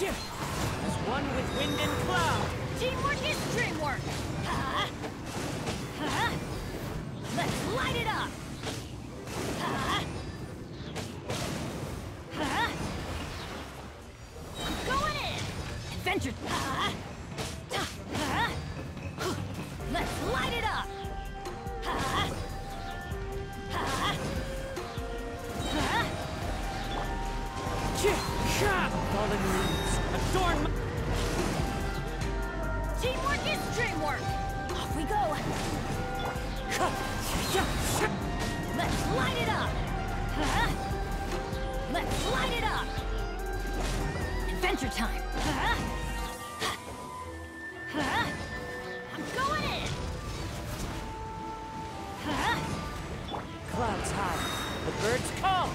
As one with wind and cloud. Teamwork is dreamwork! Huh? Let's light it up! I'm going in! Adventure! Let's light it up! Fallen leaves. Adorn my... Teamwork is dreamwork! Off we go! Let's light it up! Let's light it up! Adventure time! I'm going in! Clouds high. The birds call.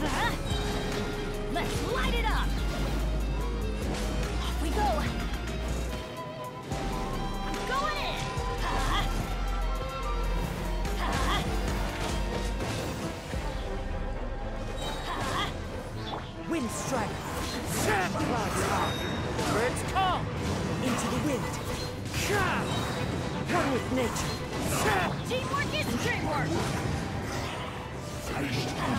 Huh? Let's light it up! Off we go! I'm going in! Wind strike. Clouds. Birds call. Into the wind. One with nature. Teamwork is dreamwork! Huh?